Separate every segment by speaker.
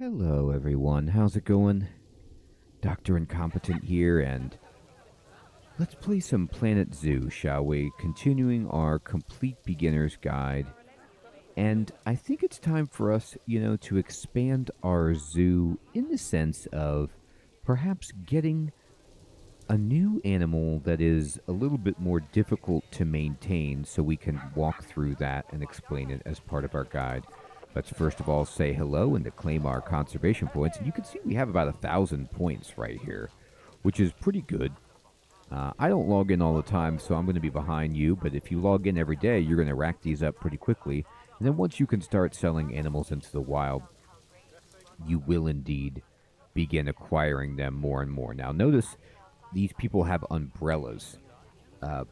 Speaker 1: Hello, everyone. How's it going? Dr. Incompetent here, and let's play some Planet Zoo, shall we? Continuing our complete beginner's guide. And I think it's time for us, you know, to expand our zoo in the sense of perhaps getting a new animal that is a little bit more difficult to maintain so we can walk through that and explain it as part of our guide. Let's first of all say hello and to claim our conservation points. And you can see we have about a thousand points right here, which is pretty good. Uh, I don't log in all the time, so I'm going to be behind you. But if you log in every day, you're going to rack these up pretty quickly. And then once you can start selling animals into the wild, you will indeed begin acquiring them more and more. Now, notice these people have umbrellas. Uh,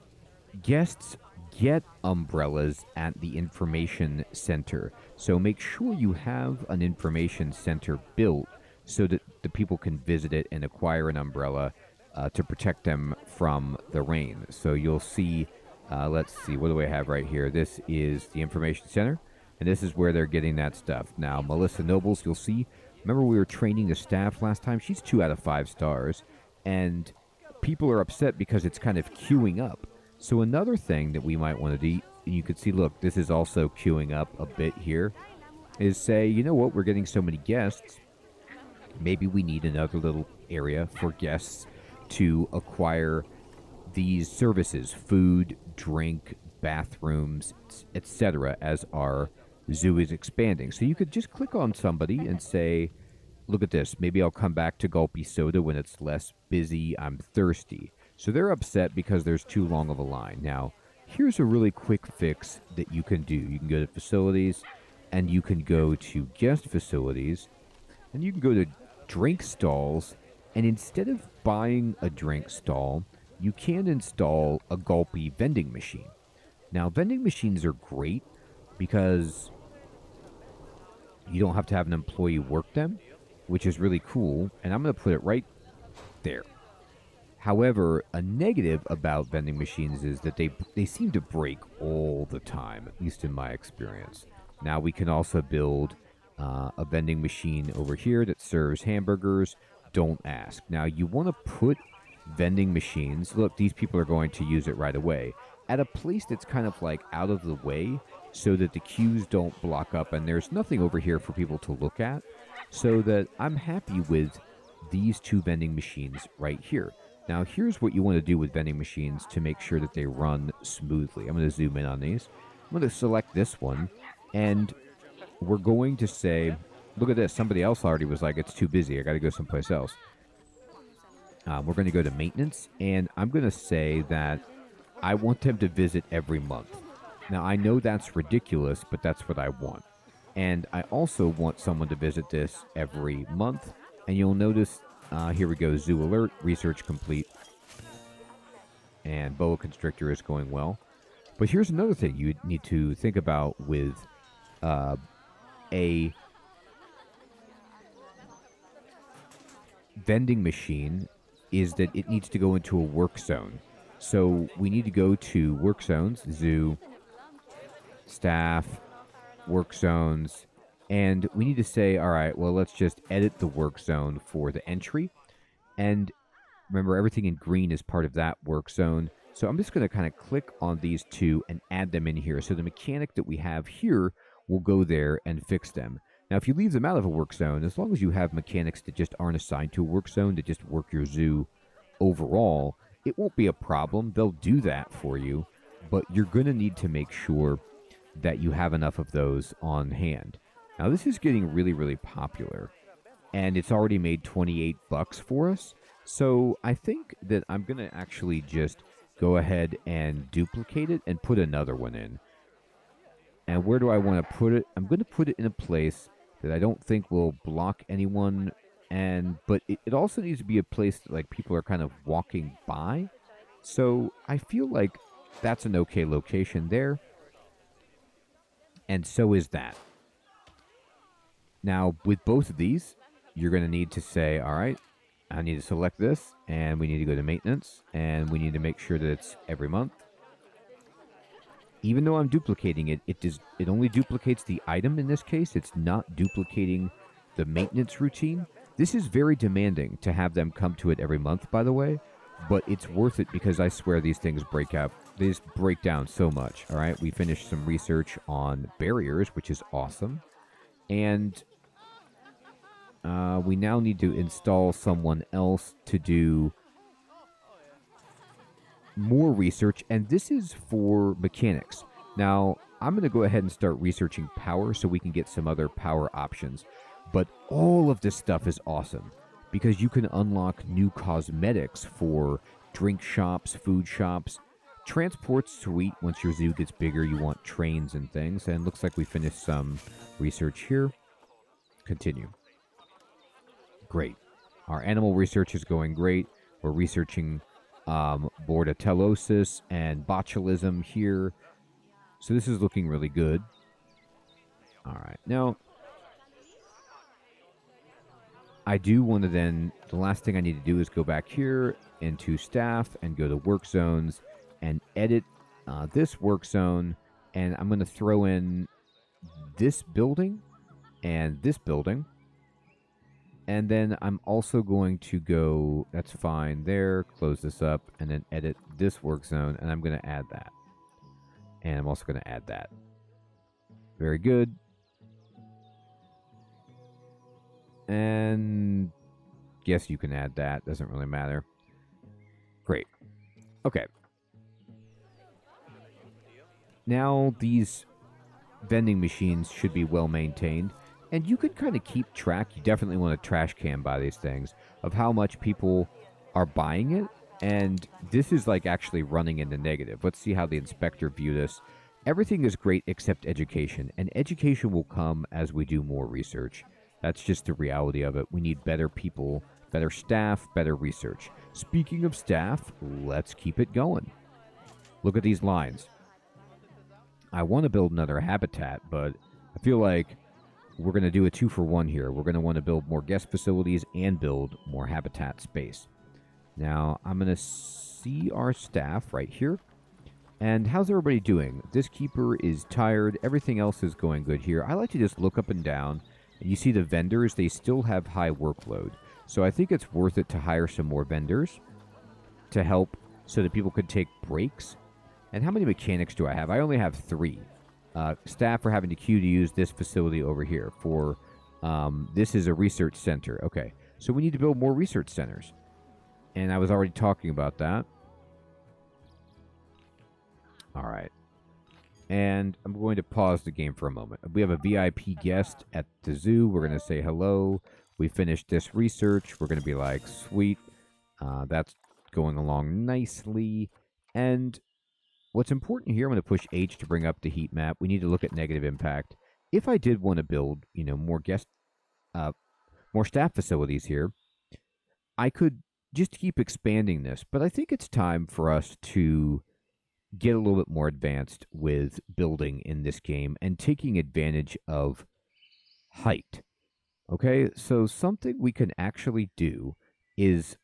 Speaker 1: guests get umbrellas at the information center. So make sure you have an information center built so that the people can visit it and acquire an umbrella uh, to protect them from the rain. So you'll see, uh, let's see, what do I have right here? This is the information center, and this is where they're getting that stuff. Now, Melissa Nobles, you'll see, remember we were training the staff last time? She's two out of five stars, and people are upset because it's kind of queuing up. So another thing that we might want to do, and you could see, look, this is also queuing up a bit here, is say, you know what, we're getting so many guests, maybe we need another little area for guests to acquire these services, food, drink, bathrooms, etc., as our zoo is expanding. So you could just click on somebody and say, look at this, maybe I'll come back to Gulpy Soda when it's less busy, I'm thirsty. So they're upset because there's too long of a line. Now, here's a really quick fix that you can do. You can go to facilities and you can go to guest facilities and you can go to drink stalls and instead of buying a drink stall, you can install a Gulpy vending machine. Now, vending machines are great because you don't have to have an employee work them, which is really cool. And I'm going to put it right there. However, a negative about vending machines is that they they seem to break all the time, at least in my experience. Now we can also build uh, a vending machine over here that serves hamburgers. Don't ask. Now you want to put vending machines. Look, these people are going to use it right away at a place that's kind of like out of the way, so that the queues don't block up, and there's nothing over here for people to look at. So that I'm happy with these two vending machines right here. Now, here's what you want to do with vending machines to make sure that they run smoothly. I'm going to zoom in on these. I'm going to select this one, and we're going to say, look at this. Somebody else already was like, it's too busy. I got to go someplace else. Um, we're going to go to maintenance, and I'm going to say that I want them to visit every month. Now, I know that's ridiculous, but that's what I want. And I also want someone to visit this every month. And you'll notice uh, here we go, zoo alert, research complete. And boa constrictor is going well. But here's another thing you need to think about with uh, a vending machine is that it needs to go into a work zone. So we need to go to work zones, zoo, staff, work zones, and we need to say, all right, well, let's just edit the work zone for the entry. And remember, everything in green is part of that work zone. So I'm just going to kind of click on these two and add them in here. So the mechanic that we have here will go there and fix them. Now, if you leave them out of a work zone, as long as you have mechanics that just aren't assigned to a work zone, that just work your zoo overall, it won't be a problem. They'll do that for you, but you're going to need to make sure that you have enough of those on hand. Now this is getting really, really popular, and it's already made 28 bucks for us. So I think that I'm going to actually just go ahead and duplicate it and put another one in. And where do I want to put it? I'm going to put it in a place that I don't think will block anyone and but it, it also needs to be a place that like people are kind of walking by. So I feel like that's an okay location there. And so is that. Now, with both of these, you're going to need to say, all right, I need to select this, and we need to go to maintenance, and we need to make sure that it's every month. Even though I'm duplicating it, it does it only duplicates the item in this case. It's not duplicating the maintenance routine. This is very demanding to have them come to it every month, by the way, but it's worth it because I swear these things break out. They just break down so much. All right, we finished some research on barriers, which is awesome, and uh, we now need to install someone else to do more research, and this is for mechanics. Now, I'm going to go ahead and start researching power so we can get some other power options. But all of this stuff is awesome because you can unlock new cosmetics for drink shops, food shops. transport suite. Once your zoo gets bigger, you want trains and things. And looks like we finished some research here. Continue. Great. Our animal research is going great. We're researching um, bordetellosis and botulism here. So this is looking really good. All right. Now, I do want to then, the last thing I need to do is go back here into staff and go to work zones and edit uh, this work zone. And I'm going to throw in this building and this building. And then I'm also going to go, that's fine there, close this up, and then edit this work zone, and I'm going to add that. And I'm also going to add that. Very good. And guess you can add that. Doesn't really matter. Great. Okay. Now these vending machines should be well maintained. And you can kind of keep track. You definitely want a trash can by these things of how much people are buying it. And this is like actually running in the negative. Let's see how the inspector view this. Everything is great except education. And education will come as we do more research. That's just the reality of it. We need better people, better staff, better research. Speaking of staff, let's keep it going. Look at these lines. I want to build another habitat, but I feel like we're going to do a two for one here. We're going to want to build more guest facilities and build more habitat space. Now, I'm going to see our staff right here. And how's everybody doing? This keeper is tired. Everything else is going good here. I like to just look up and down. And you see the vendors, they still have high workload. So I think it's worth it to hire some more vendors to help so that people could take breaks. And how many mechanics do I have? I only have three uh, staff are having to queue to use this facility over here for um, this is a research center. Okay, so we need to build more research centers, and I was already talking about that. All right, and I'm going to pause the game for a moment. We have a VIP guest at the zoo. We're going to say hello. We finished this research. We're going to be like, sweet, uh, that's going along nicely, and What's important here, I'm going to push H to bring up the heat map. We need to look at negative impact. If I did want to build, you know, more guest, uh, more staff facilities here, I could just keep expanding this. But I think it's time for us to get a little bit more advanced with building in this game and taking advantage of height. Okay, so something we can actually do is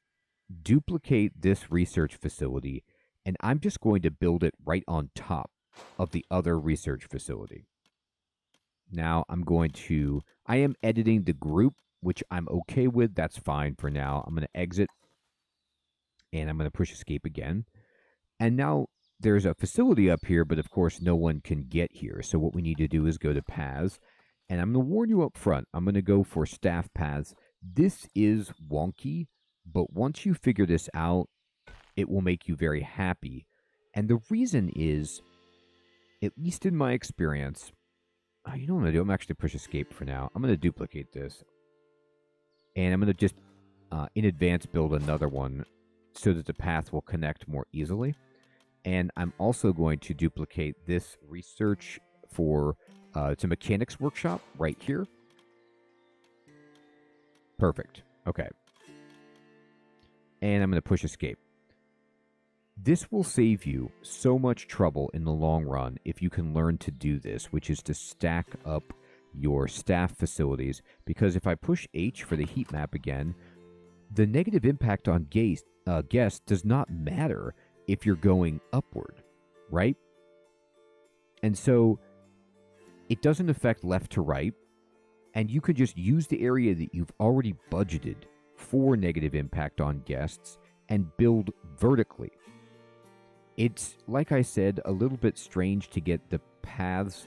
Speaker 1: duplicate this research facility and I'm just going to build it right on top of the other research facility. Now I'm going to, I am editing the group, which I'm okay with. That's fine for now. I'm going to exit and I'm going to push escape again. And now there's a facility up here, but of course no one can get here. So what we need to do is go to paths. And I'm going to warn you up front, I'm going to go for staff paths. This is wonky, but once you figure this out, it will make you very happy. And the reason is, at least in my experience, oh, you know what I'm going to do? I'm actually push escape for now. I'm going to duplicate this. And I'm going to just, uh, in advance, build another one so that the path will connect more easily. And I'm also going to duplicate this research for, uh, it's a mechanics workshop right here. Perfect. Okay. And I'm going to push escape. This will save you so much trouble in the long run if you can learn to do this, which is to stack up your staff facilities. Because if I push H for the heat map again, the negative impact on uh, guests does not matter if you're going upward, right? And so it doesn't affect left to right. and you could just use the area that you've already budgeted for negative impact on guests and build vertically. It's, like I said, a little bit strange to get the paths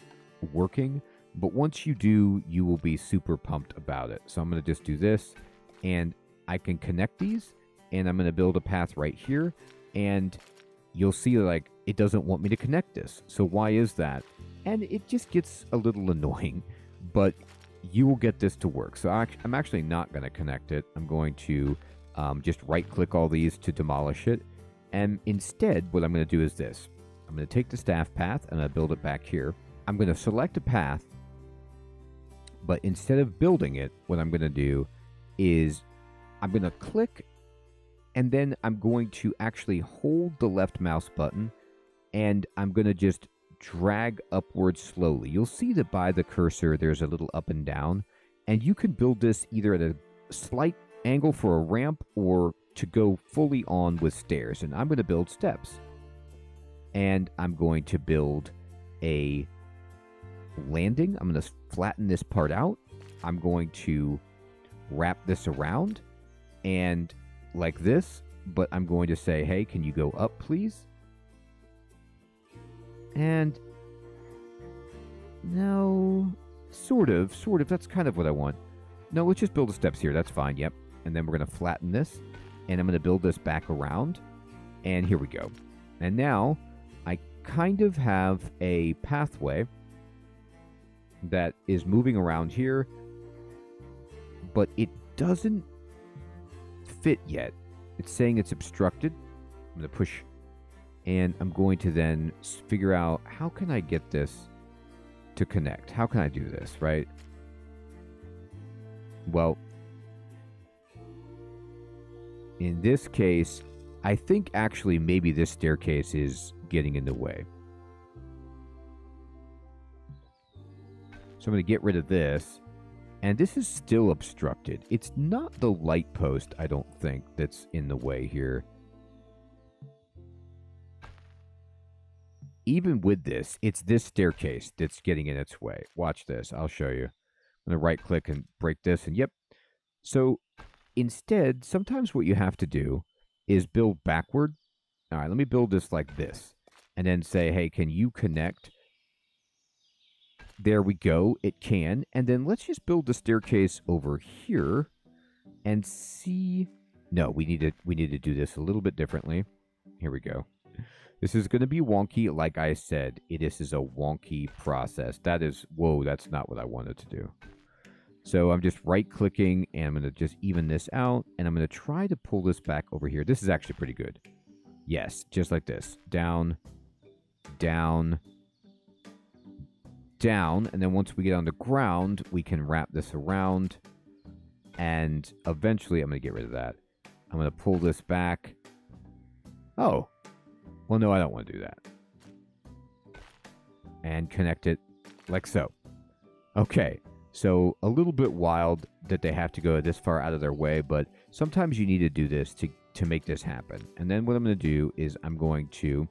Speaker 1: working, but once you do, you will be super pumped about it. So I'm going to just do this, and I can connect these, and I'm going to build a path right here, and you'll see like it doesn't want me to connect this. So why is that? And it just gets a little annoying, but you will get this to work. So I'm actually not going to connect it. I'm going to um, just right click all these to demolish it. And instead, what I'm going to do is this. I'm going to take the staff path and I build it back here. I'm going to select a path, but instead of building it, what I'm going to do is I'm going to click and then I'm going to actually hold the left mouse button and I'm going to just drag upward slowly. You'll see that by the cursor there's a little up and down, and you can build this either at a slight angle for a ramp or to go fully on with stairs. And I'm going to build steps. And I'm going to build a landing. I'm going to flatten this part out. I'm going to wrap this around and like this, but I'm going to say, hey, can you go up, please? And no, sort of, sort of. That's kind of what I want. No, let's just build the steps here. That's fine. Yep. And then we're going to flatten this. And I'm going to build this back around. And here we go. And now I kind of have a pathway that is moving around here. But it doesn't fit yet. It's saying it's obstructed. I'm going to push and I'm going to then figure out how can I get this to connect? How can I do this, right? Well, in this case, I think actually maybe this staircase is getting in the way. So I'm going to get rid of this. And this is still obstructed. It's not the light post, I don't think, that's in the way here. even with this, it's this staircase that's getting in its way. Watch this. I'll show you. I'm going to right click and break this. And yep. So instead, sometimes what you have to do is build backward. All right, let me build this like this. And then say, hey, can you connect? There we go. It can. And then let's just build the staircase over here and see. No, we need to we need to do this a little bit differently. Here we go. This is going to be wonky. Like I said, this is is a wonky process. That is, whoa, that's not what I wanted to do. So I'm just right clicking and I'm going to just even this out and I'm going to try to pull this back over here. This is actually pretty good. Yes, just like this. Down, down, down. And then once we get on the ground, we can wrap this around. And eventually I'm going to get rid of that. I'm going to pull this back. Oh, well, no, I don't want to do that. And connect it like so. Okay, so a little bit wild that they have to go this far out of their way, but sometimes you need to do this to, to make this happen. And then what I'm going to do is I'm going to,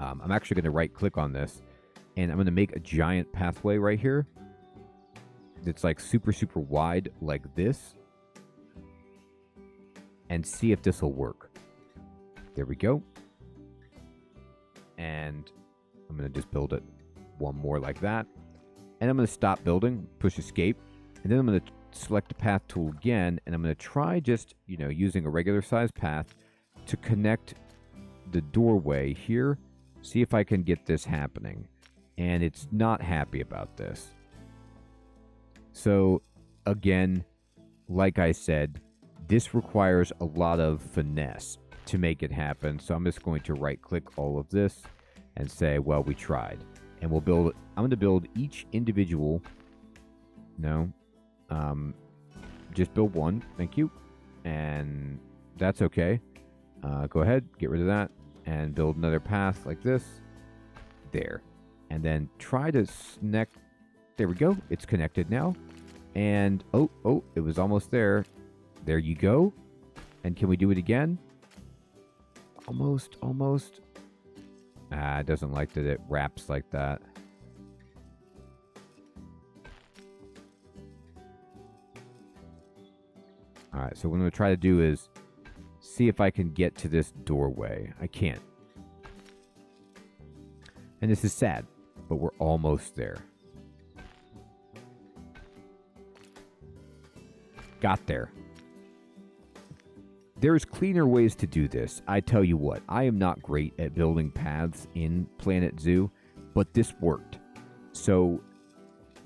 Speaker 1: um, I'm actually going to right click on this and I'm going to make a giant pathway right here that's like super, super wide like this and see if this will work. There we go and I'm going to just build it one more like that. And I'm going to stop building, push escape, and then I'm going to select the path tool again, and I'm going to try just, you know, using a regular size path to connect the doorway here, see if I can get this happening. And it's not happy about this. So, again, like I said, this requires a lot of finesse to make it happen. So I'm just going to right click all of this and say, well, we tried. And we'll build, I'm going to build each individual. No. Um, just build one. Thank you. And that's okay. Uh, go ahead, get rid of that, and build another path like this. There. And then try to connect. There we go. It's connected now. And, oh, oh, it was almost there. There you go. And can we do it again? Almost, almost. Ah, uh, doesn't like that it wraps like that. Alright, so what I'm going to try to do is see if I can get to this doorway. I can't. And this is sad, but we're almost there. Got there. There's cleaner ways to do this. I tell you what, I am not great at building paths in Planet Zoo, but this worked. So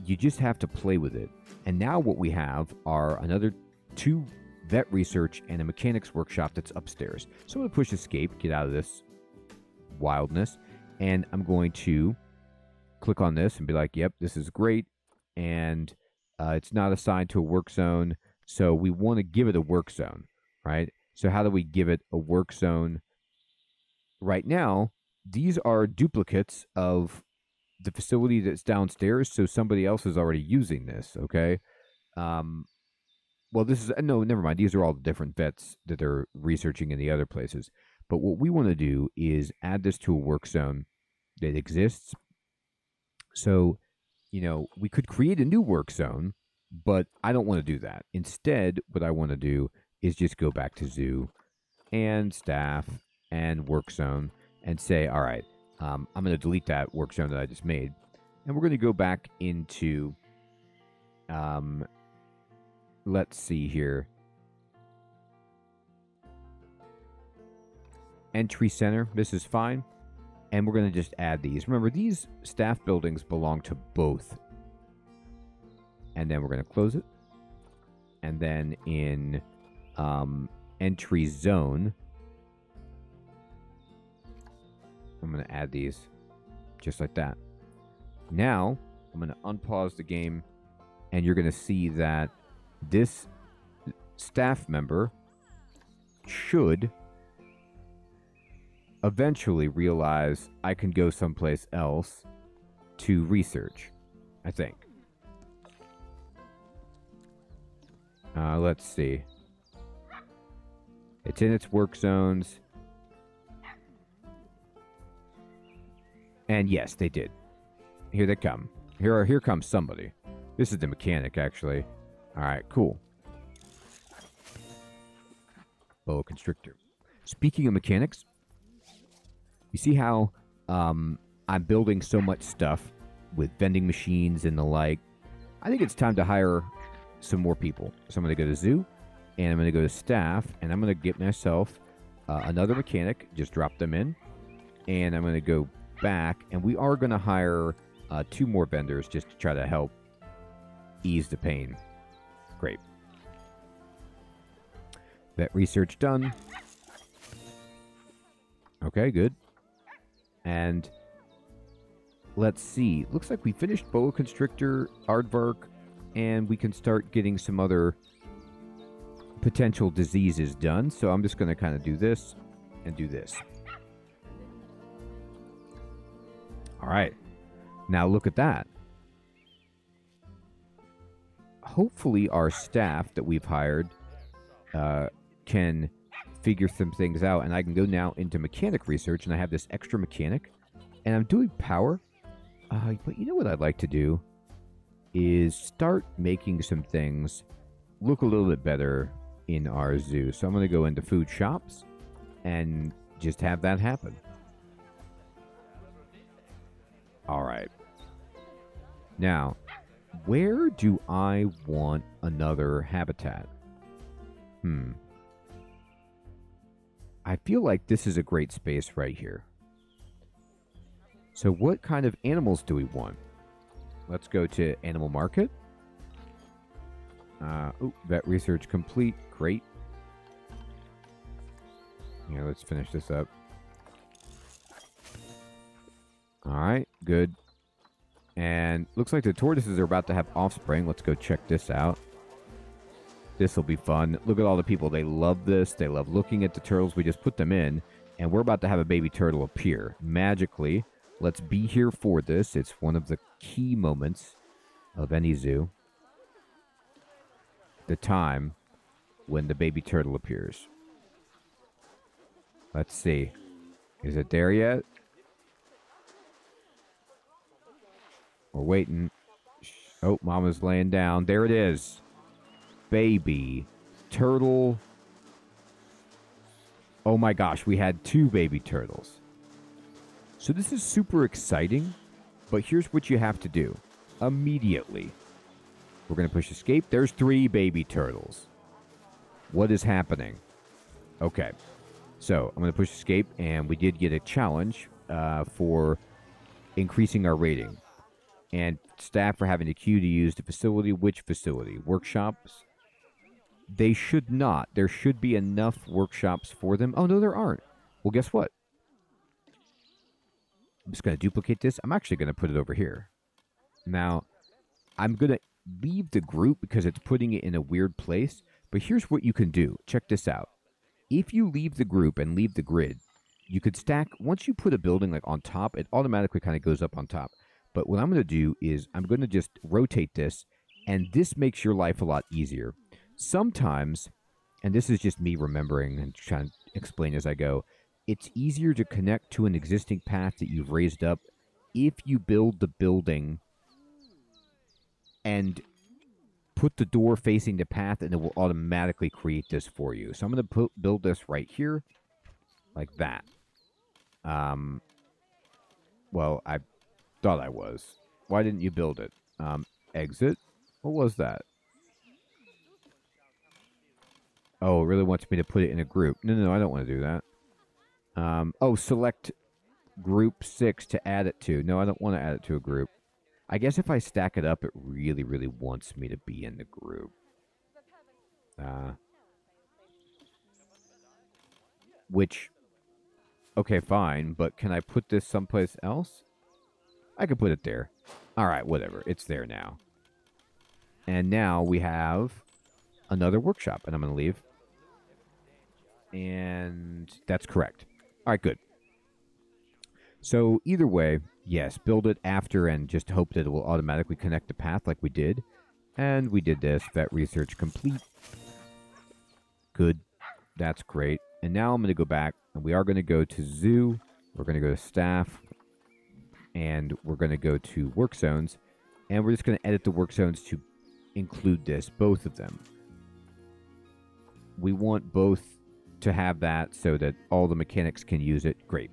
Speaker 1: you just have to play with it. And now what we have are another two vet research and a mechanics workshop that's upstairs. So I'm going to push escape, get out of this wildness, and I'm going to click on this and be like, yep, this is great. And uh, it's not assigned to a work zone. So we want to give it a work zone, right? So how do we give it a work zone? Right now, these are duplicates of the facility that's downstairs, so somebody else is already using this. Okay. Um, well, this is no, never mind. These are all different vets that they're researching in the other places. But what we want to do is add this to a work zone that exists. So, you know, we could create a new work zone, but I don't want to do that. Instead, what I want to do is just go back to zoo and staff and work zone and say, all right, um, I'm going to delete that work zone that I just made. And we're going to go back into, um, let's see here. Entry center. This is fine. And we're going to just add these. Remember, these staff buildings belong to both. And then we're going to close it. And then in um, entry zone, I'm going to add these just like that. Now, I'm going to unpause the game, and you're going to see that this staff member should eventually realize I can go someplace else to research, I think. Uh, let's see. It's in its work zones. And yes, they did. Here they come. Here here comes somebody. This is the mechanic, actually. All right, cool. Boa constrictor. Speaking of mechanics, you see how um, I'm building so much stuff with vending machines and the like. I think it's time to hire some more people. So I'm going to go to zoo, and I'm going to go to staff, and I'm going to get myself uh, another mechanic. Just drop them in, and I'm going to go back, and we are going to hire uh, two more vendors just to try to help ease the pain. Great. Vet research done. Okay, good. And let's see. Looks like we finished Boa Constrictor, Aardvark, and we can start getting some other potential disease is done. So I'm just going to kind of do this and do this. All right. Now look at that. Hopefully, our staff that we've hired uh, can figure some things out, and I can go now into mechanic research, and I have this extra mechanic, and I'm doing power. Uh, but you know what I'd like to do is start making some things look a little bit better in our zoo. So I'm going to go into food shops and just have that happen. All right. Now, where do I want another habitat? Hmm. I feel like this is a great space right here. So what kind of animals do we want? Let's go to animal market. Uh, oh, vet research complete. Great. Yeah, let's finish this up. All right, good. And looks like the tortoises are about to have offspring. Let's go check this out. This will be fun. Look at all the people. They love this. They love looking at the turtles. We just put them in, and we're about to have a baby turtle appear magically. Let's be here for this. It's one of the key moments of any zoo. The time when the baby turtle appears. Let's see. Is it there yet? We're waiting. Oh, Mama's laying down. There it is. Baby turtle. Oh my gosh, we had two baby turtles. So this is super exciting, but here's what you have to do immediately. We're going to push escape. There's three baby turtles. What is happening? Okay. So I'm going to push escape, and we did get a challenge uh, for increasing our rating. And staff are having a queue to use the facility. Which facility? Workshops? They should not. There should be enough workshops for them. Oh, no, there aren't. Well, guess what? I'm just going to duplicate this. I'm actually going to put it over here. Now, I'm going to leave the group because it's putting it in a weird place. But here's what you can do. Check this out. If you leave the group and leave the grid, you could stack, once you put a building like on top, it automatically kind of goes up on top. But what I'm going to do is I'm going to just rotate this, and this makes your life a lot easier. Sometimes, and this is just me remembering and trying to explain as I go, it's easier to connect to an existing path that you've raised up if you build the building and put the door facing the path and it will automatically create this for you. So I'm going to put, build this right here like that. Um, well, I thought I was. Why didn't you build it? Um, exit? What was that? Oh, it really wants me to put it in a group. No, no, no I don't want to do that. Um, oh, select group 6 to add it to. No, I don't want to add it to a group. I guess if I stack it up, it really, really wants me to be in the group. Uh, which, okay, fine, but can I put this someplace else? I could put it there. All right, whatever. It's there now. And now we have another workshop, and I'm going to leave. And that's correct. All right, good. So either way, yes, build it after and just hope that it will automatically connect the path like we did. And we did this. Vet research complete. Good. That's great. And now I'm going to go back, and we are going to go to zoo. We're going to go to staff and we're going to go to work zones and we're just going to edit the work zones to include this, both of them. We want both to have that so that all the mechanics can use it. Great.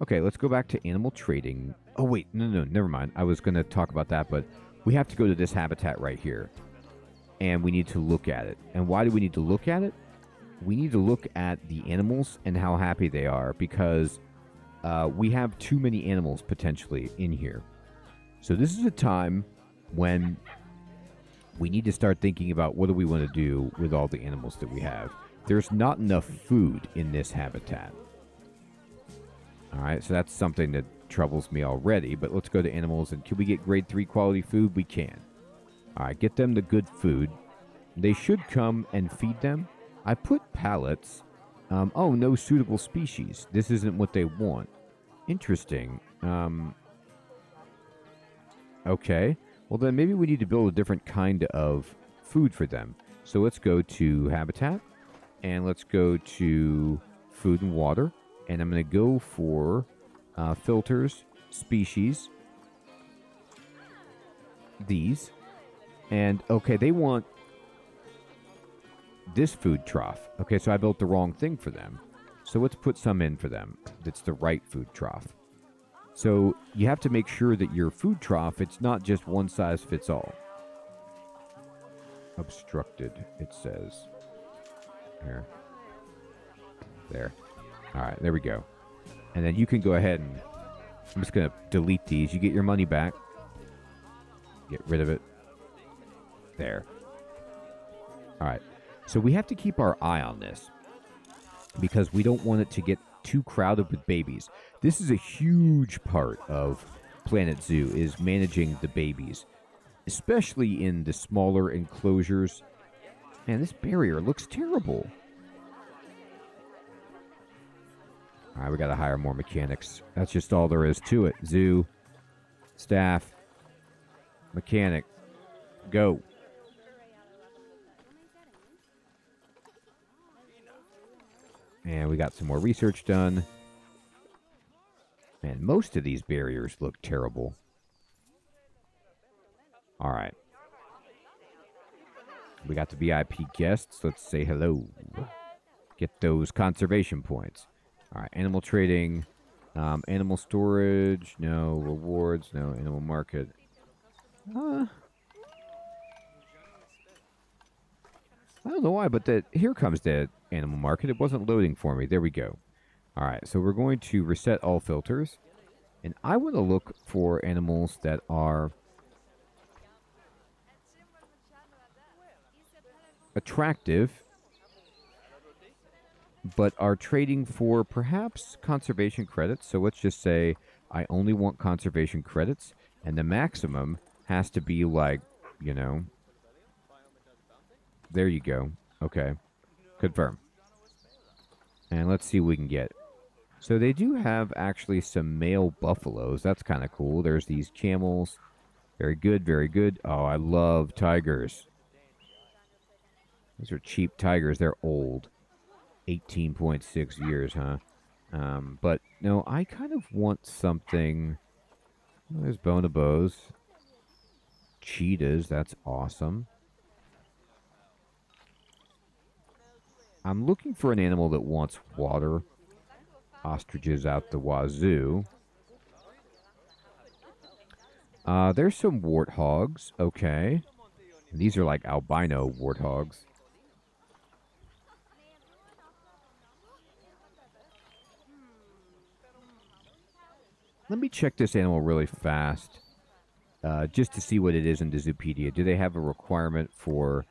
Speaker 1: Okay, let's go back to animal trading. Oh, wait, no, no, never mind. I was going to talk about that, but we have to go to this habitat right here. And we need to look at it. And why do we need to look at it? We need to look at the animals and how happy they are because uh, we have too many animals potentially in here. So this is a time when we need to start thinking about what do we want to do with all the animals that we have. There's not enough food in this habitat. All right, so that's something that troubles me already. But let's go to animals and can we get grade three quality food? We can. All right, get them the good food. They should come and feed them. I put pallets um, oh, no suitable species. This isn't what they want. Interesting. Um, okay. Well, then maybe we need to build a different kind of food for them. So let's go to habitat and let's go to food and water. And I'm going to go for uh, filters, species, these. And okay, they want this food trough. Okay, so I built the wrong thing for them. So let's put some in for them that's the right food trough. So you have to make sure that your food trough, it's not just one size fits all. Obstructed, it says. Here. There. All right, there we go. And then you can go ahead and I'm just going to delete these. You get your money back. Get rid of it. There. All right. So we have to keep our eye on this because we don't want it to get too crowded with babies. This is a huge part of Planet Zoo is managing the babies, especially in the smaller enclosures. Man, this barrier looks terrible. All right, we got to hire more mechanics. That's just all there is to it. Zoo, staff, mechanic, go. And we got some more research done. And most of these barriers look terrible. All right. We got the VIP guests. Let's say hello. Get those conservation points. All right, animal trading, um, animal storage, no rewards, no animal market. Uh, I don't know why, but that here comes the animal market. It wasn't loading for me. There we go. All right, so we're going to reset all filters, and I want to look for animals that are attractive, but are trading for perhaps conservation credits. So let's just say I only want conservation credits, and the maximum has to be like, you know, there you go. Okay. Confirm. And let's see what we can get. So they do have actually some male buffaloes. That's kind of cool. There's these camels. Very good, very good. Oh, I love tigers. These are cheap tigers. They're old. 18.6 years, huh? Um, but no, I kind of want something. Oh, there's bonobos. Cheetahs. That's awesome. I'm looking for an animal that wants water. Ostriches out the wazoo. Uh, there's some warthogs. Okay. These are like albino warthogs. Let me check this animal really fast. Uh, just to see what it is in the Zoopedia. Do they have a requirement for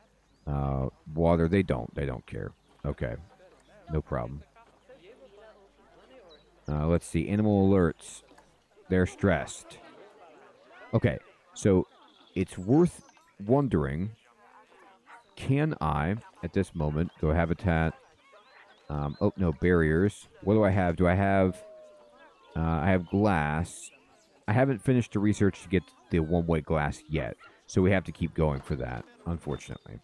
Speaker 1: uh, water? They don't. They don't care. Okay. No problem. Uh, let's see. Animal alerts. They're stressed. Okay. So it's worth wondering can I, at this moment, go habitat? Um, oh, no, barriers. What do I have? Do I have. Uh, I have glass. I haven't finished the research to get the one way glass yet. So we have to keep going for that, unfortunately.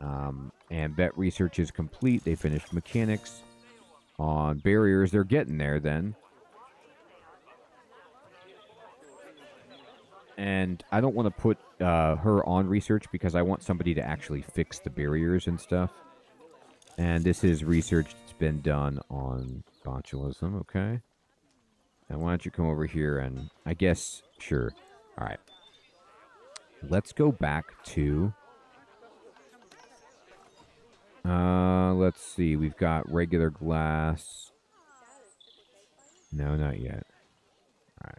Speaker 1: Um, and vet research is complete. They finished mechanics on barriers. They're getting there then. And I don't want to put uh, her on research because I want somebody to actually fix the barriers and stuff. And this is research that's been done on botulism, okay? And why don't you come over here and I guess, sure. All right. Let's go back to uh, let's see. We've got regular glass. No, not yet. All right.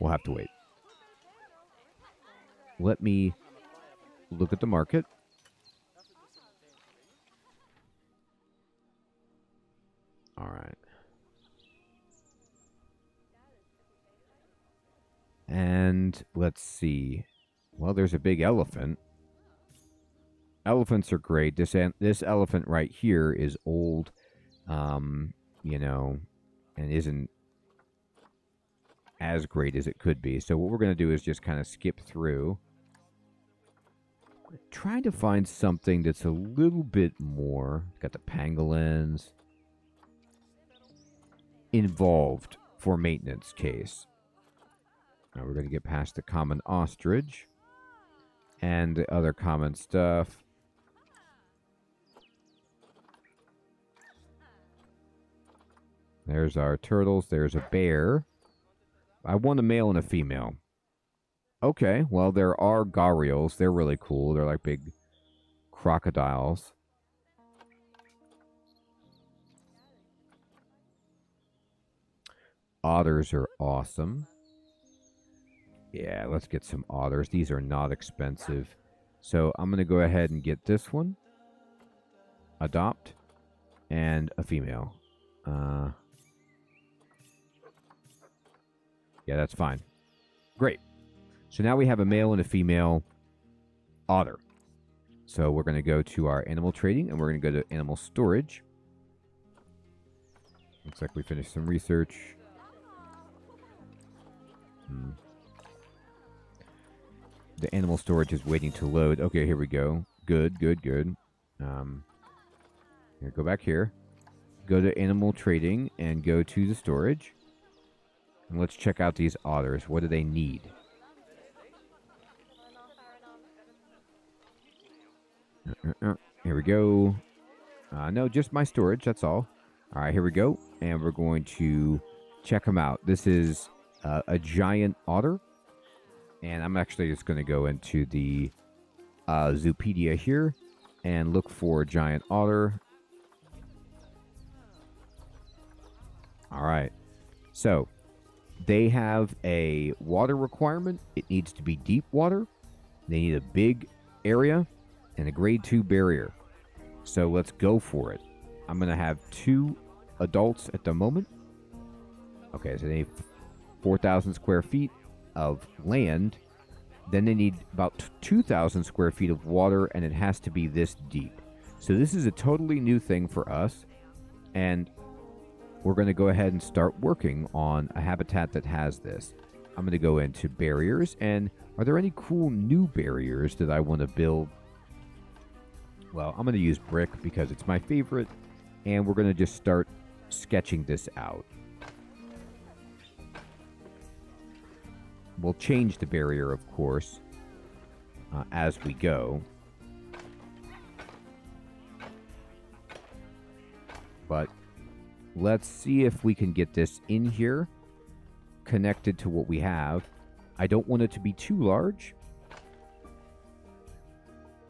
Speaker 1: We'll have to wait. Let me look at the market. All right. And let's see. Well, there's a big elephant elephants are great. This this elephant right here is old, um, you know, and isn't as great as it could be. So what we're going to do is just kind of skip through, trying to find something that's a little bit more. Got the pangolins involved for maintenance case. Now we're going to get past the common ostrich and the other common stuff. There's our turtles. There's a bear. I want a male and a female. Okay, well, there are gharials. They're really cool. They're like big crocodiles. Otters are awesome. Yeah, let's get some otters. These are not expensive. So I'm going to go ahead and get this one. Adopt. And a female. Uh, Yeah, that's fine. Great. So now we have a male and a female otter. So we're going to go to our animal trading and we're going to go to animal storage. Looks like we finished some research. Hmm. The animal storage is waiting to load. Okay, here we go. Good, good, good. Um, here, go back here. Go to animal trading and go to the storage. And let's check out these otters. What do they need? Uh, uh, uh. Here we go. Uh, no, just my storage. That's all. All right, here we go. And we're going to check them out. This is uh, a giant otter. And I'm actually just going to go into the uh, Zoopedia here and look for giant otter. All right. So they have a water requirement. It needs to be deep water. They need a big area and a grade two barrier. So let's go for it. I'm going to have two adults at the moment. Okay, so they need 4,000 square feet of land. Then they need about 2,000 square feet of water, and it has to be this deep. So this is a totally new thing for us. And we're going to go ahead and start working on a habitat that has this. I'm going to go into barriers, and are there any cool new barriers that I want to build? Well, I'm going to use brick because it's my favorite, and we're going to just start sketching this out. We'll change the barrier, of course, uh, as we go. But let's see if we can get this in here, connected to what we have. I don't want it to be too large,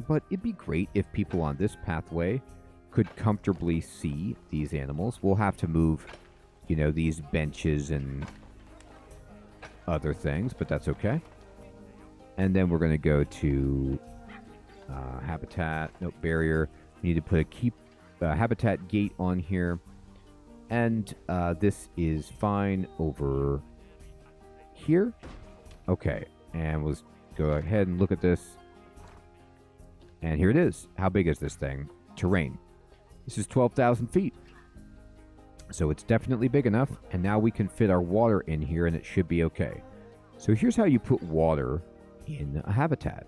Speaker 1: but it'd be great if people on this pathway could comfortably see these animals. We'll have to move, you know, these benches and other things, but that's okay. And then we're going to go to uh, habitat, no barrier. We need to put a keep uh, habitat gate on here. And uh, this is fine over here. Okay, and we'll go ahead and look at this. And here it is. How big is this thing? Terrain. This is 12,000 feet. So it's definitely big enough, and now we can fit our water in here, and it should be okay. So here's how you put water in a habitat.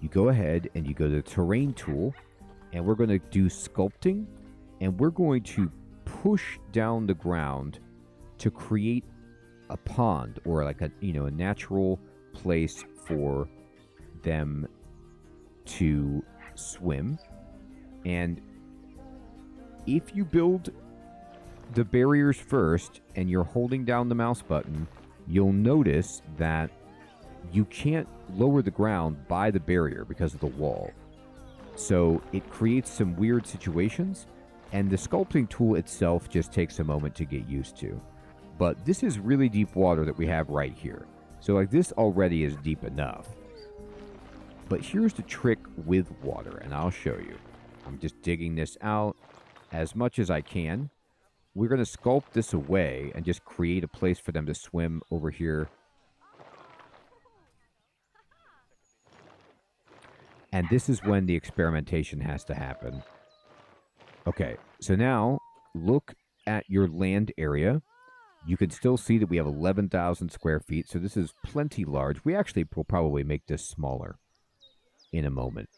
Speaker 1: You go ahead and you go to the terrain tool, and we're going to do sculpting, and we're going to push down the ground to create a pond or like a you know a natural place for them to swim and if you build the barriers first and you're holding down the mouse button, you'll notice that you can't lower the ground by the barrier because of the wall. So it creates some weird situations, and the sculpting tool itself just takes a moment to get used to. But this is really deep water that we have right here. So, like, this already is deep enough. But here's the trick with water, and I'll show you. I'm just digging this out as much as I can. We're going to sculpt this away and just create a place for them to swim over here. And this is when the experimentation has to happen. Okay, so now look at your land area. You can still see that we have 11,000 square feet, so this is plenty large. We actually will probably make this smaller in a moment.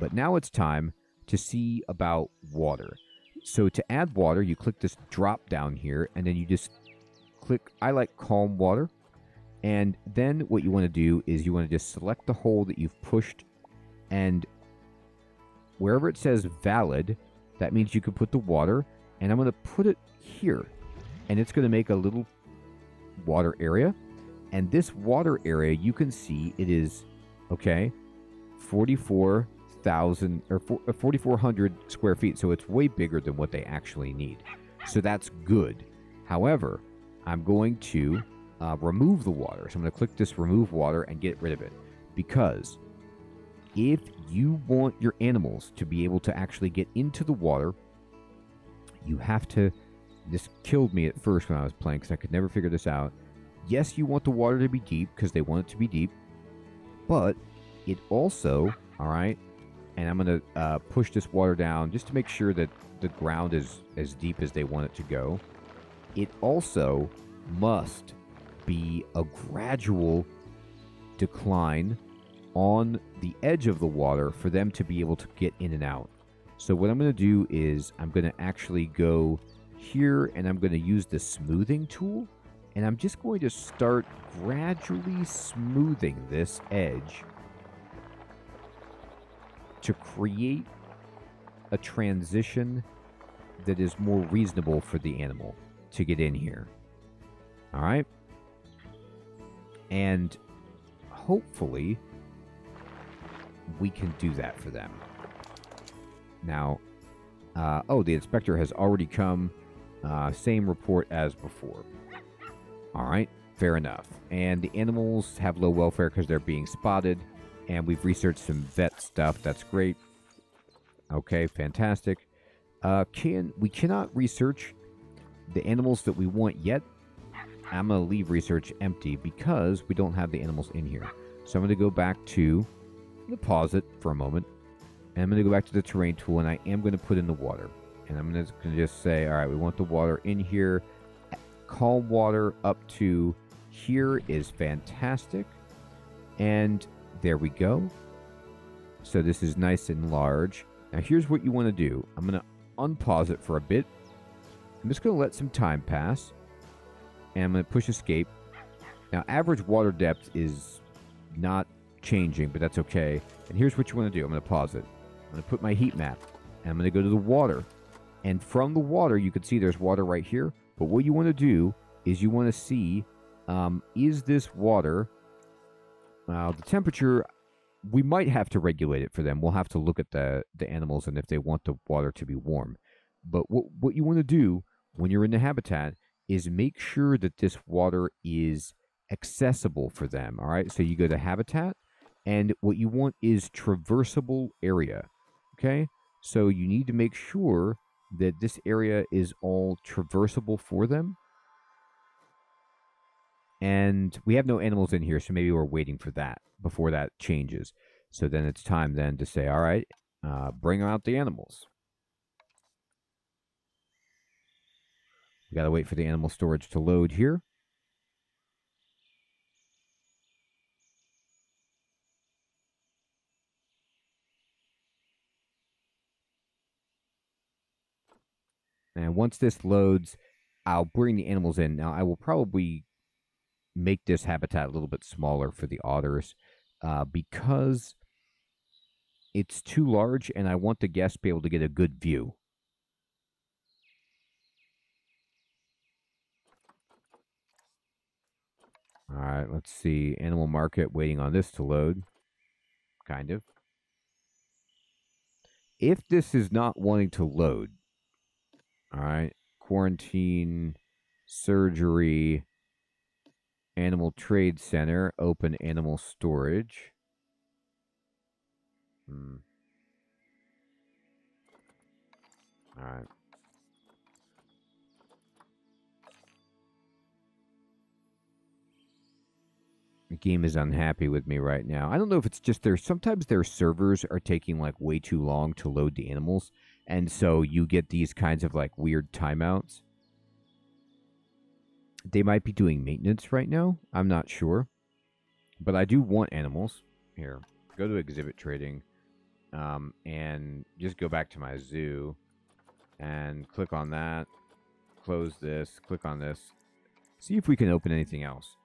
Speaker 1: But now it's time to see about water. So to add water, you click this drop down here, and then you just click, I like calm water. And then what you want to do is you want to just select the hole that you've pushed, and wherever it says valid, that means you can put the water, and I'm going to put it here. And it's going to make a little water area. And this water area, you can see it is, okay, 44 thousand or uh, forty four hundred square feet, so it's way bigger than what they actually need. So that's good. However, I'm going to uh, remove the water. So I'm going to click this remove water and get rid of it because if you want your animals to be able to actually get into the water, you have to. This killed me at first when I was playing because I could never figure this out. Yes, you want the water to be deep because they want it to be deep, but it also, all right, and I'm going to uh, push this water down just to make sure that the ground is as deep as they want it to go. It also must be a gradual decline on the edge of the water for them to be able to get in and out. So what I'm going to do is I'm going to actually go here and I'm going to use the smoothing tool and I'm just going to start gradually smoothing this edge to create a transition that is more reasonable for the animal to get in here. All right? And hopefully we can do that for them. Now, uh, oh, the inspector has already come. Uh, same report as before. All right, fair enough. And the animals have low welfare because they're being spotted. And we've researched some vet stuff. That's great. Okay, fantastic. Uh, can we cannot research the animals that we want yet? I'm gonna leave research empty because we don't have the animals in here. So I'm gonna go back to. Gonna pause it for a moment. And I'm gonna go back to the terrain tool, and I am gonna put in the water. And I'm gonna, gonna just say, all right, we want the water in here. Calm water up to here is fantastic. And there we go. So this is nice and large. Now here's what you want to do. I'm going to unpause it for a bit. I'm just going to let some time pass. And I'm going to push escape. Now average water depth is not changing, but that's okay. And here's what you want to do. I'm going to pause it. I'm going to put my heat map. And I'm going to go to the water. And from the water, you can see there's water right here. But what you want to do is you want to see, um, is this water, uh, the temperature, we might have to regulate it for them. We'll have to look at the, the animals and if they want the water to be warm. But what, what you want to do when you're in the habitat is make sure that this water is accessible for them. All right. So you go to habitat and what you want is traversable area. Okay. So you need to make sure that this area is all traversable for them. And we have no animals in here, so maybe we're waiting for that before that changes. So then it's time then to say, all right, uh, bring out the animals. We got to wait for the animal storage to load here. And once this loads, I'll bring the animals in. Now, I will probably make this habitat a little bit smaller for the otters uh, because it's too large and I want the guests to be able to get a good view. All right, let's see. Animal market waiting on this to load. Kind of. If this is not wanting to load, all right. Quarantine, surgery, animal trade center, open animal storage. Hmm. All right. The game is unhappy with me right now. I don't know if it's just their sometimes their servers are taking like way too long to load the animals. And so you get these kinds of like weird timeouts. They might be doing maintenance right now. I'm not sure. But I do want animals. Here, go to exhibit trading um, and just go back to my zoo and click on that. Close this, click on this. See if we can open anything else.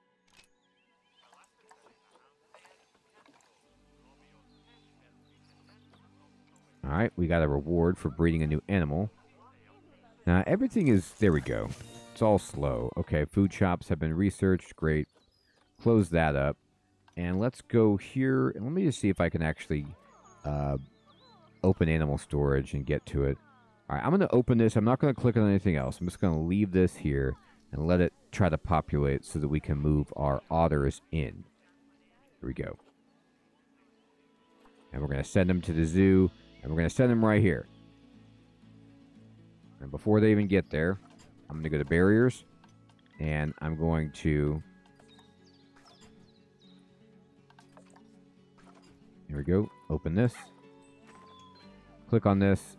Speaker 1: All right, we got a reward for breeding a new animal. Now, everything is... There we go. It's all slow. Okay, food shops have been researched. Great. Close that up. And let's go here. And let me just see if I can actually uh, open animal storage and get to it. All right, I'm going to open this. I'm not going to click on anything else. I'm just going to leave this here and let it try to populate so that we can move our otters in. Here we go. And we're going to send them to the zoo. And we're going to send them right here. And before they even get there, I'm going to go to barriers. And I'm going to... Here we go. Open this. Click on this.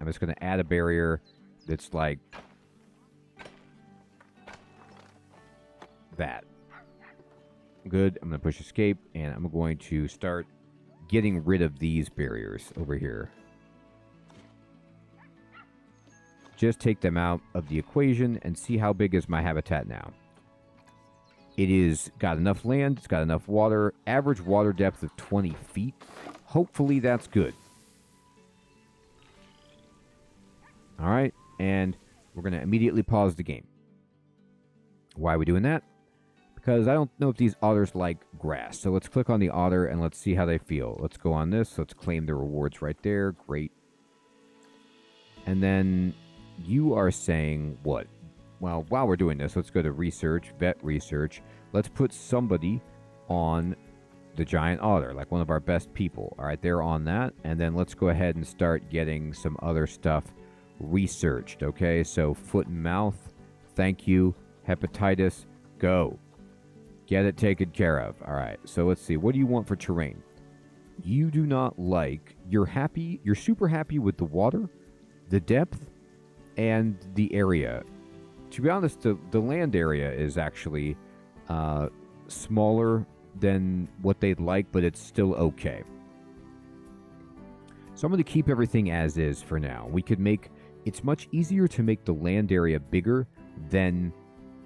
Speaker 1: I'm just going to add a barrier that's like that. Good. I'm going to push escape and I'm going to start getting rid of these barriers over here. Just take them out of the equation and see how big is my habitat now. It is got enough land, it's got enough water, average water depth of 20 feet. hopefully that's good. All right, and we're going to immediately pause the game. Why are we doing that? Because I don't know if these otters like grass. So let's click on the otter and let's see how they feel. Let's go on this. Let's claim the rewards right there. Great. And then you are saying what? Well, while we're doing this, let's go to research, vet research. Let's put somebody on the giant otter, like one of our best people. All right, they're on that. And then let's go ahead and start getting some other stuff researched. Okay, so foot and mouth, thank you. Hepatitis, go. Get it taken care of. All right, so let's see. What do you want for terrain? You do not like, you're happy, you're super happy with the water, the depth, and the area. To be honest, the, the land area is actually uh, smaller than what they'd like, but it's still okay. So I'm going to keep everything as is for now. We could make it's much easier to make the land area bigger than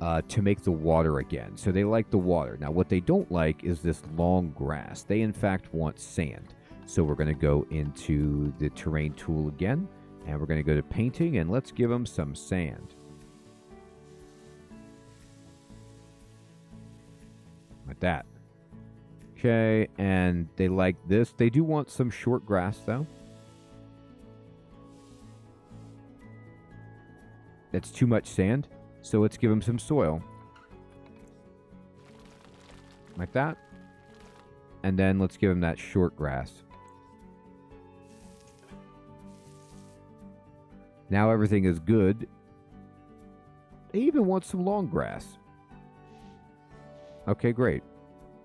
Speaker 1: uh, to make the water again. So they like the water. Now, what they don't like is this long grass. They, in fact, want sand. So we're going to go into the terrain tool again, and we're going to go to painting, and let's give them some sand. Like that. Okay, and they like this. They do want some short grass, though. That's too much sand. So let's give them some soil. Like that. And then let's give them that short grass. Now everything is good. They even want some long grass. Okay, great.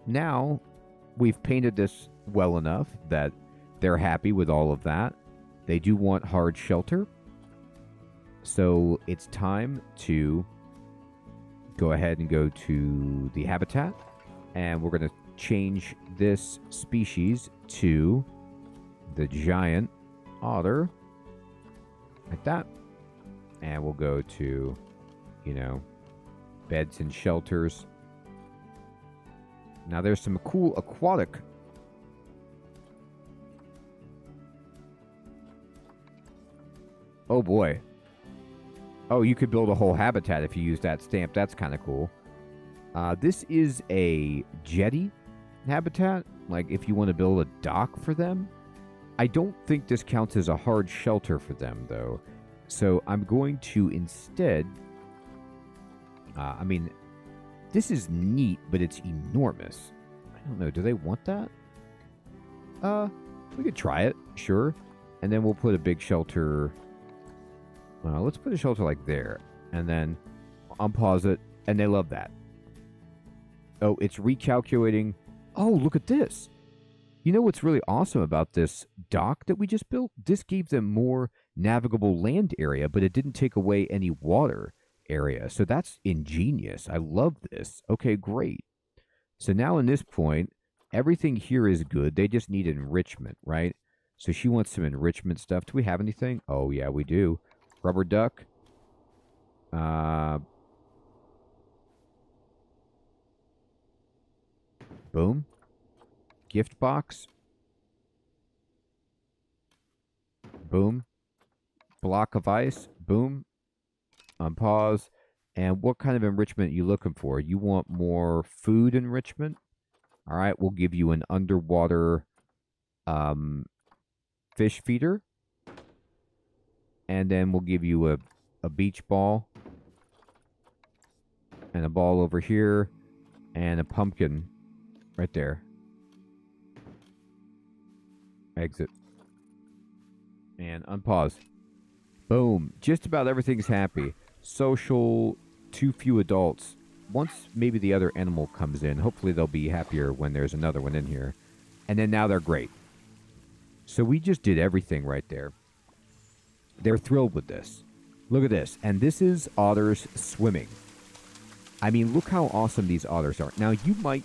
Speaker 1: Now we've painted this well enough that they're happy with all of that. They do want hard shelter. So it's time to go ahead and go to the habitat. And we're going to change this species to the giant otter. Like that. And we'll go to, you know, beds and shelters. Now there's some cool aquatic Oh boy. Oh, you could build a whole habitat if you use that stamp. That's kind of cool. Uh, this is a jetty habitat. Like if you want to build a dock for them. I don't think this counts as a hard shelter for them, though. So I'm going to instead. Uh, I mean, this is neat, but it's enormous. I don't know. Do they want that? Uh, we could try it, sure. And then we'll put a big shelter well, let's put a shelter like there, and then unpause it, and they love that. Oh, it's recalculating. Oh, look at this. You know what's really awesome about this dock that we just built? This gave them more navigable land area, but it didn't take away any water area. So that's ingenious. I love this. Okay, great. So now in this point, everything here is good. They just need enrichment, right? So she wants some enrichment stuff. Do we have anything? Oh, yeah, we do. Rubber duck. Uh, boom. Gift box. Boom. Block of ice. Boom. Unpause. And what kind of enrichment you looking for? You want more food enrichment? All right, we'll give you an underwater um, fish feeder and then we'll give you a, a beach ball and a ball over here and a pumpkin right there. Exit. And unpause. Boom. Just about everything's happy. Social, too few adults. Once maybe the other animal comes in, hopefully they'll be happier when there's another one in here. And then now they're great. So we just did everything right there. They're thrilled with this. Look at this. And this is otters swimming. I mean, look how awesome these otters are. Now, you might.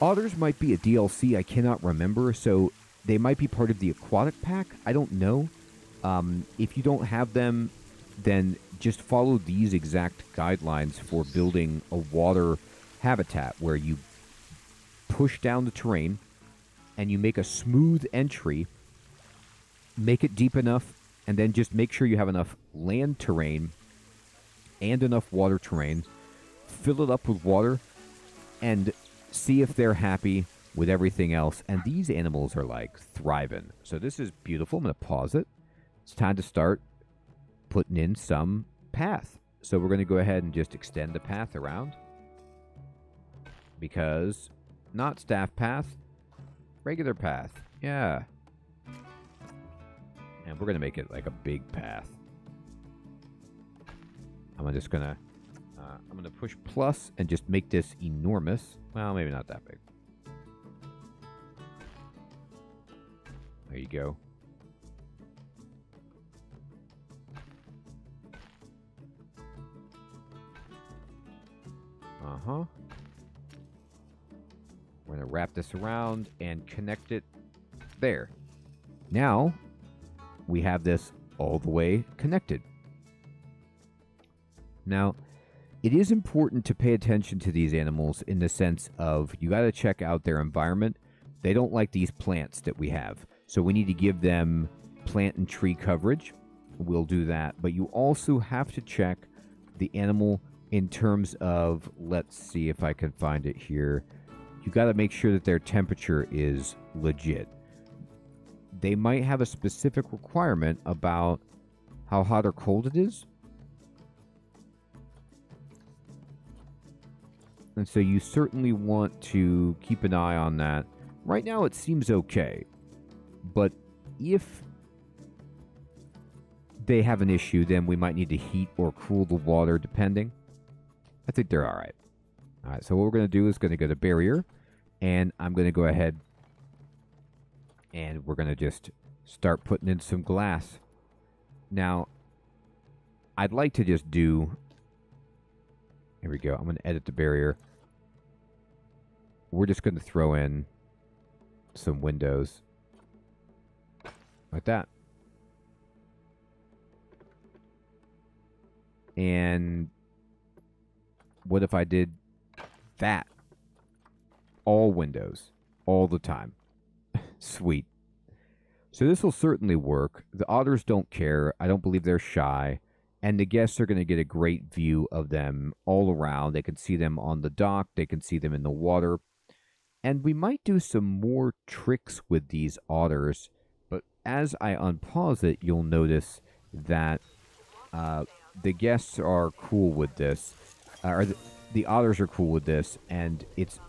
Speaker 1: Otters might be a DLC, I cannot remember, so they might be part of the aquatic pack. I don't know. Um, if you don't have them, then just follow these exact guidelines for building a water habitat where you push down the terrain and you make a smooth entry, make it deep enough, and then just make sure you have enough land terrain and enough water terrain. Fill it up with water and see if they're happy with everything else. And these animals are like thriving. So this is beautiful. I'm going to pause it. It's time to start putting in some path. So we're going to go ahead and just extend the path around because not staff path, regular path. Yeah. And we're going to make it like a big path. I'm just going to uh, I'm going to push plus and just make this enormous. Well, maybe not that big. There you go. Uh-huh. We're going to wrap this around and connect it there. Now, we have this all the way connected. Now, it is important to pay attention to these animals in the sense of you got to check out their environment. They don't like these plants that we have. So we need to give them plant and tree coverage. We'll do that. But you also have to check the animal in terms of, let's see if I can find it here. You got to make sure that their temperature is legit. They might have a specific requirement about how hot or cold it is. And so you certainly want to keep an eye on that. Right now it seems okay. But if they have an issue, then we might need to heat or cool the water depending. I think they're all right. All right, so what we're going to do is going to go to barrier, and I'm going to go ahead and we're going to just start putting in some glass. Now, I'd like to just do... Here we go. I'm going to edit the barrier. We're just going to throw in some windows. Like that. And what if I did that? All windows, all the time. Sweet. So this will certainly work. The otters don't care. I don't believe they're shy. And the guests are going to get a great view of them all around. They can see them on the dock. They can see them in the water. And we might do some more tricks with these otters. As I unpause it, you'll notice that uh, the guests are cool with this. Uh, or the, the otters are cool with this. And it's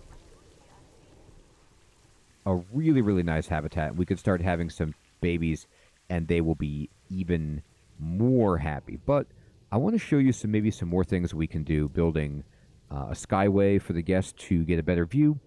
Speaker 1: a really, really nice habitat. We could start having some babies, and they will be even more happy. But I want to show you some maybe some more things we can do building uh, a skyway for the guests to get a better view.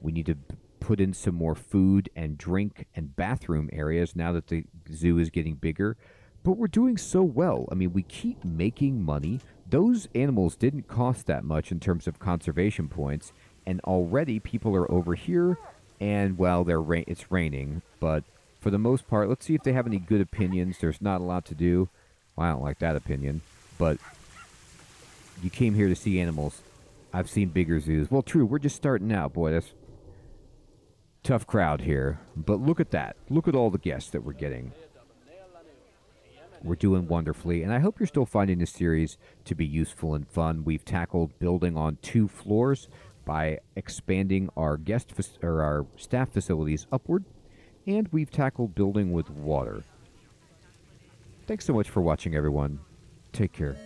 Speaker 1: We need to put in some more food and drink and bathroom areas now that the zoo is getting bigger. But we're doing so well. I mean, we keep making money. Those animals didn't cost that much in terms of conservation points, and already people are over here and well, they're ra- it's raining. But for the most part, let's see if they have any good opinions. There's not a lot to do. Well, I don't like that opinion, but you came here to see animals. I've seen bigger zoos. Well, true. We're just starting out, boy. That's tough crowd here. But look at that. Look at all the guests that we're getting. We're doing wonderfully, and I hope you're still finding this series to be useful and fun. We've tackled building on two floors by expanding our guest or our staff facilities upward, and we've tackled building with water. Thanks so much for watching, everyone. Take care.